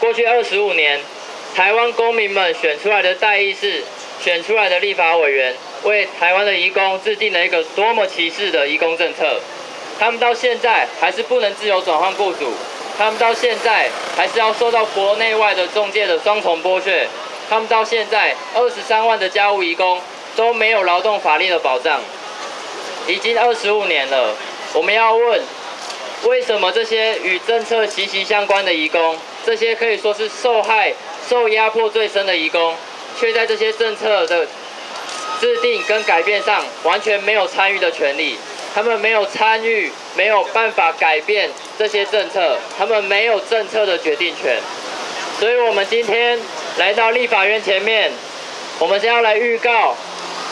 过去二十五年，台湾公民们选出来的代议士、选出来的立法委员，为台湾的移工制定了一个多么歧视的移工政策。他们到现在还是不能自由转换雇主，他们到现在还是要受到国内外的中介的双重剥削，他们到现在二十三万的家务移工都没有劳动法律的保障。已经二十五年了，我们要问，为什么这些与政策息息相关的移工？这些可以说是受害、受压迫最深的移工，却在这些政策的制定跟改变上完全没有参与的权利。他们没有参与，没有办法改变这些政策，他们没有政策的决定权。所以，我们今天来到立法院前面，我们将要来预告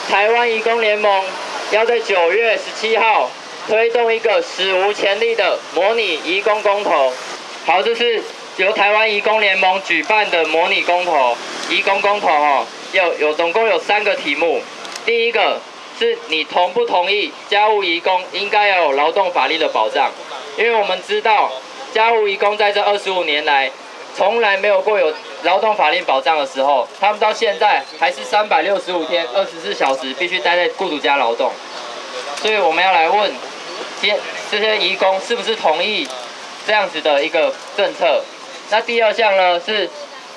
台湾移工联盟要在九月十七号推动一个史无前例的模拟移工公投。好，这是。由台湾移工联盟举办的模拟公投，移工公投哦，有有总共有三个题目。第一个是你同不同意家务移工应该要有劳动法律的保障？因为我们知道家务移工在这二十五年来从来没有过有劳动法令保障的时候，他们到现在还是三百六十五天二十四小时必须待在雇主家劳动。所以我们要来问，这这些移工是不是同意这样子的一个政策？那第二项呢，是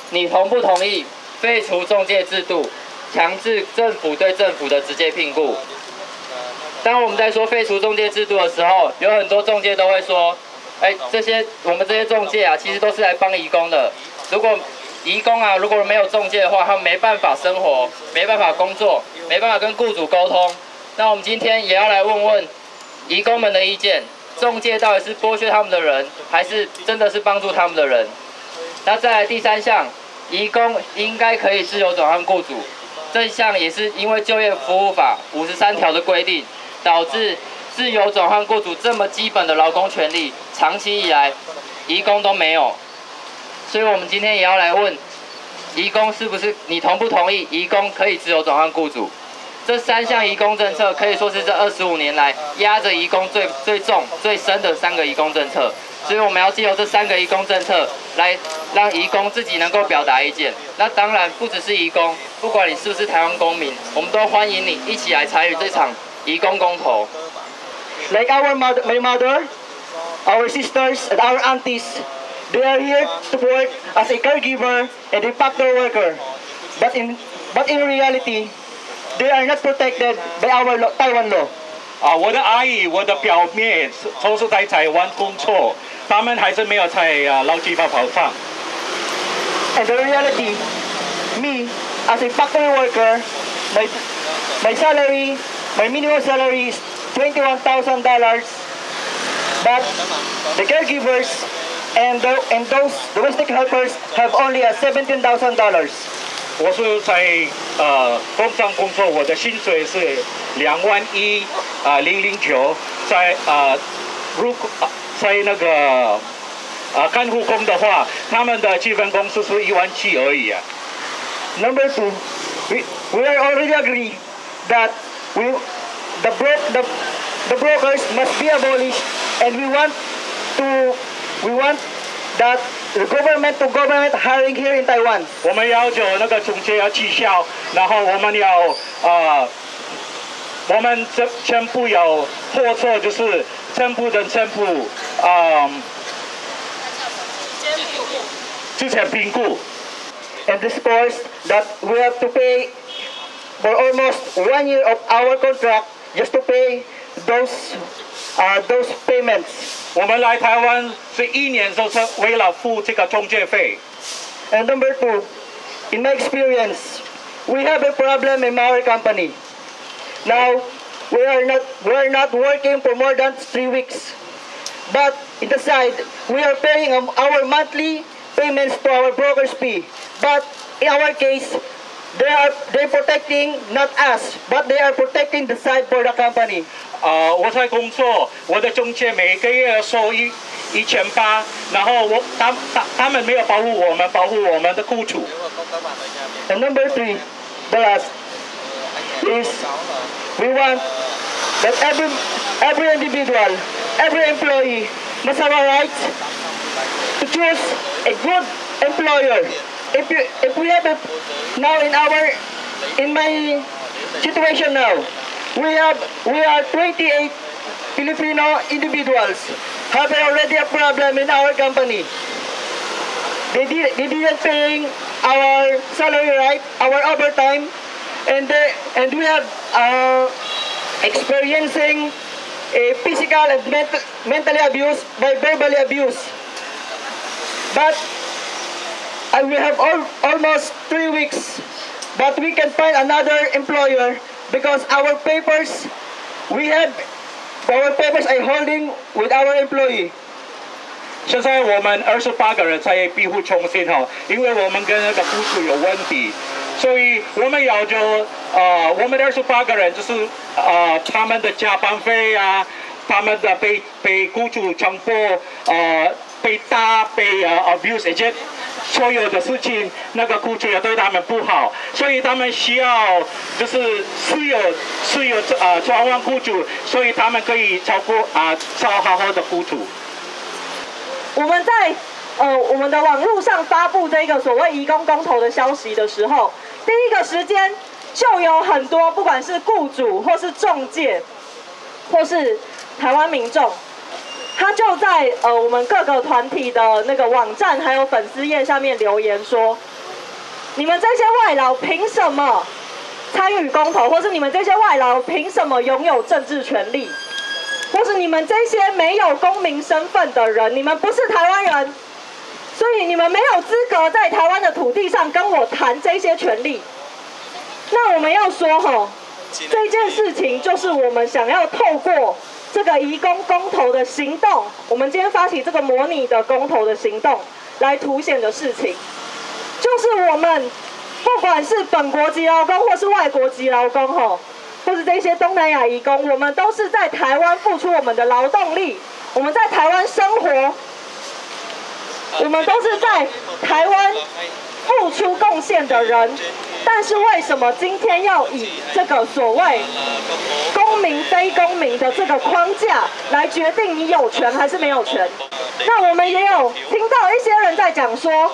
你同不同意废除中介制度，强制政府对政府的直接聘雇？当我们在说废除中介制度的时候，有很多中介都会说，哎，这些我们这些中介啊，其实都是来帮移工的。如果移工啊，如果没有中介的话，他们没办法生活，没办法工作，没办法跟雇主沟通。那我们今天也要来问问移工们的意见。中介到底是剥削他们的人，还是真的是帮助他们的人？那再来第三项，移工应该可以自由转换雇主，这一项也是因为就业服务法五十三条的规定，导致自由转换雇主这么基本的劳工权利，长期以来移工都没有。所以我们今天也要来问，移工是不是你同不同意移工可以自由转换雇主？这三项移工政策可以说是这二十五年来压着移工最最重、最深的三个移工政策，所以我们要借由这三个移工政策来让移工自己能够表达意见。那当然不只是移工，不管你是不是台湾公民，我们都欢迎你一起来参与这场 移工公投。Like our mother, my mother, our sisters and our aunties, they are here to work as a caregiver and a factor worker. But in but in reality. They are not protected by our law, Taiwan law. 啊，我的阿姨，我的表妹都是在台湾工作，他们还是没有在啊劳基法保障。And the reality, me as a factory worker, my my salary, my minimum salary is twenty-one thousand dollars, but the caregivers and the, and those domestic helpers have only a seventeen thousand dollars. 我是在呃工厂工作，我的薪水是两万一啊零零九，在啊如果在那个啊看护工的话，他们的基本工资是一万七而已啊。Number two, we we are already agree that we the bro the the brokers must be abolished, and we want to we want that government to government hiring here in Taiwan。我们要求那个中介要取消，然后我们要啊，我们这全部有货车，就是全部的全部啊，之前评估。And this force that we have to pay for almost one year of our contract just to pay those uh, those payments. 我们来台湾是一年都是为了付这个中介费。And number two, in my experience, we have a problem in our company. Now, we are not we are not working for more than three weeks, but in the side we are paying our monthly payments to our broker's fee. But in our case, they are they protecting not us, but they are protecting the side for the company. 呃，我在工作，我的中介每个月收一一千八，然后我他他他们没有保护我们，保护我们的雇主。 And number three, the last is we want that every every individual, every employee must have a right to choose a good employer. If you if we have a, now in our in my situation now, we have we are 28 Filipino individuals have already a problem in our company. They did they didn't paying our salary right, our overtime, and they, and we have uh, experiencing a physical and mental, mentally abuse by verbally abuse. But uh, we have al- almost three weeks, but we can find another employer because our papers, we have our papers are holding with our employee. 现在我们二十八个人在庇护中心哈，因为我们跟那个雇主有问题，所以我们要求呃，我们二十八个人就是呃，他们的加班费啊，他 他们的被被雇主强迫呃被打被呃 abuse，而且所有的事情那个雇主也对他们不好，所以他们需要就是是有是有呃转换雇主，所以他们可以照顾啊、照好好的雇主。我们在呃我们的网络上发布这个所谓移工公投的消息的时候，第一个时间就有很多不管是雇主或是中介，或是台湾民众，他就在呃我们各个团体的那个网站还有粉丝页下面留言说，你们这些外劳凭什么参与公投，或是你们这些外劳凭什么拥有政治权利？或是你们这些没有公民身份的人，你们不是台湾人，所以你们没有资格在台湾的土地上跟我谈这些权利。那我们要说吼，这件事情就是我们想要透过这个移工公投的行动，我们今天发起这个模拟的公投的行动，来凸显的事情，就是我们不管是本国籍劳工或是外国籍劳工吼。或是这些东南亚移工，我们都是在台湾付出我们的劳动力，我们在台湾生活，我们都是在台湾付出贡献的人。但是为什么今天要以这个所谓公民非公民的这个框架来决定你有权还是没有权？那我们也有听到一些人在讲说，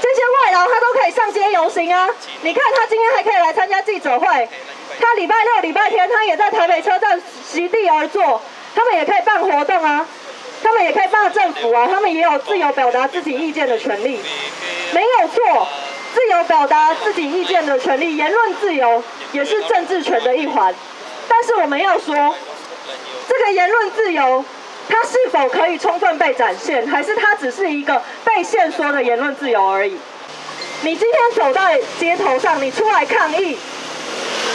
这些外劳他都可以上街游行啊！你看他今天还可以来参加记者会，他礼拜六、礼拜天他也在台北车站席地而坐，他们也可以办活动啊，他们也可以骂政府啊，他们也有自由表达自己意见的权利，没有错。自由表达自己意见的权利，言论自由也是政治权的一环。但是我们要说，这个言论自由，它是否可以充分被展现，还是它只是一个被限缩的言论自由而已？你今天走在街头上，你出来抗议，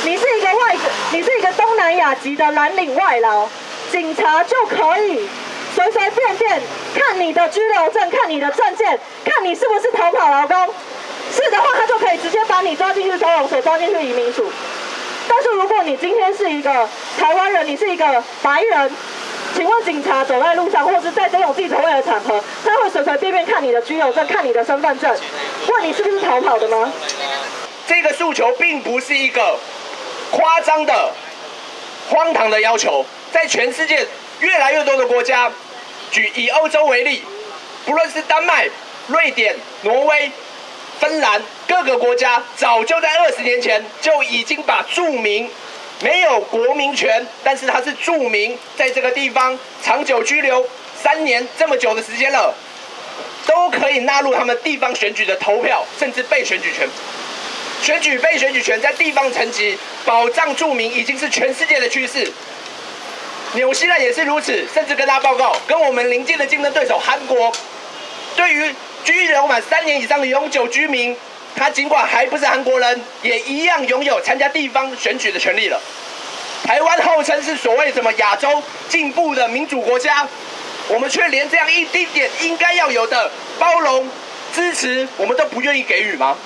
你是一个外，你是一个东南亚籍的蓝领外劳，警察就可以随随便便看你的居留证，看你的证件，看你是不是逃跑劳工。是的话，他就可以直接把你抓进去收容所，抓进去移民署。但是如果你今天是一个台湾人，你是一个白人，请问警察走在路上，或是在这种记者会的场合，他会随随便便看你的居留证、看你的身份证，问你是不是逃跑的吗？这个诉求并不是一个夸张的、荒唐的要求，在全世界越来越多的国家，举以欧洲为例，不论是丹麦、瑞典、挪威。芬兰各个国家早就在二十年前就已经把著名没有国民权，但是他是著名在这个地方长久居留三年这么久的时间了，都可以纳入他们地方选举的投票，甚至被选举权。选举被选举权在地方层级保障著名已经是全世界的趋势。纽西兰也是如此，甚至跟他报告，跟我们邻近的竞争对手韩国，对于居留满三年以上的永久居民，他尽管还不是韩国人，也一样拥有参加地方选举的权利了。台湾号称是所谓什么亚洲进步的民主国家，我们却连这样一丁点应该要有的包容、支持，我们都不愿意给予吗？